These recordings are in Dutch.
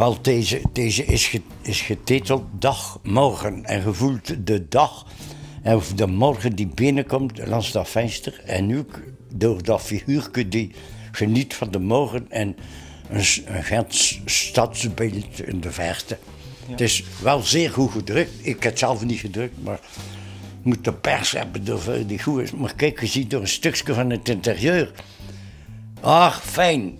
Wel, deze, deze is, ge- is getiteld Dag Morgen. En gevoelt de dag, of de morgen die binnenkomt langs dat venster. En nu, door dat figuurtje die geniet van de morgen en een, een stadsbeeld in de verte. Het is wel zeer goed gedrukt. Ik heb het zelf niet gedrukt, maar moet de pers hebben die goed is. Maar kijk, je ziet door een stukje van het interieur. Ach, fijn.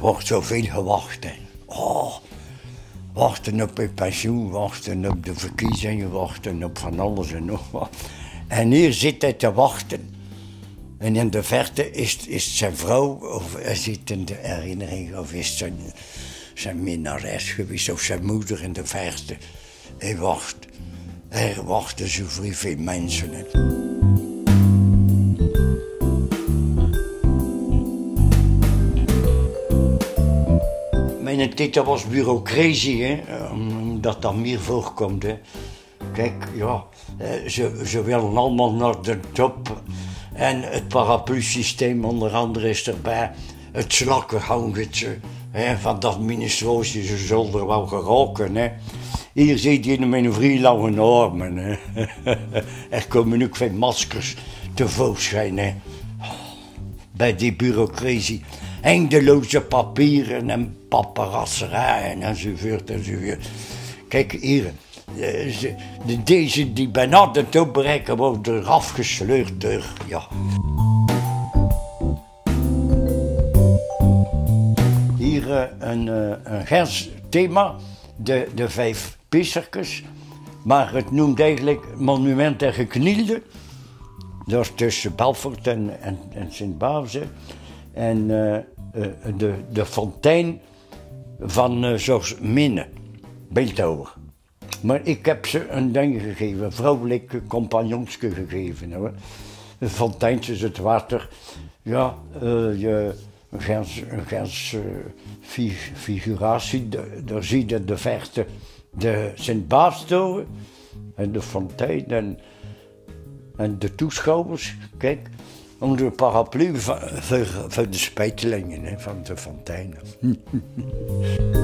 Wordt zoveel gewacht. Hè. Oh, wachten op je pensioen, wachten op de verkiezingen, wachten op van alles en nog wat. En hier zit hij te wachten. En in de verte is, is zijn vrouw, of hij zit in de herinnering, of is zijn, zijn minnares geweest, of zijn moeder in de verte. Hij wacht. Er wachten zoveel mensen. Mijn titel was bureaucratie, hè, omdat dat meer voorkomt. Hè. Kijk, ja, eh, ze, ze willen allemaal naar de top. En het paraplu-systeem onder andere is erbij. Het slakkenhangetje hè, van de administratie, ze zullen wel geraken. Hè. Hier zit je een vrij lange armen. Hè. er komen ook veel maskers tevoorschijn. Hè bij die bureaucratie. Eindeloze papieren en paparazzerijen enzovoort enzovoort. Kijk hier, eh, ze- de- deze die bijna de top bereiken worden er afgesleurd door, ja. Hier eh, een, eh, een Gens thema, de, de vijf pissertjes. Maar het noemt eigenlijk Monument der Geknielden. Dat is tussen Belfort en, en, en Sint-Bavse. En eh, eh, de, de fontein van uh, Georges Minne, Beeldhouwer. Maar ik heb ze een ding gegeven, een vrouwelijk compagnonske gegeven. Hoor. Een fonteintje, het water. Ja, eh, je, eh, fi- figuratie. De- Daar zie je de verte de Sint-Baafstoren en de fontein. En, en de toeschouwers, kijk, onder de paraplu van, voor de spijtelingen van de fonteinen.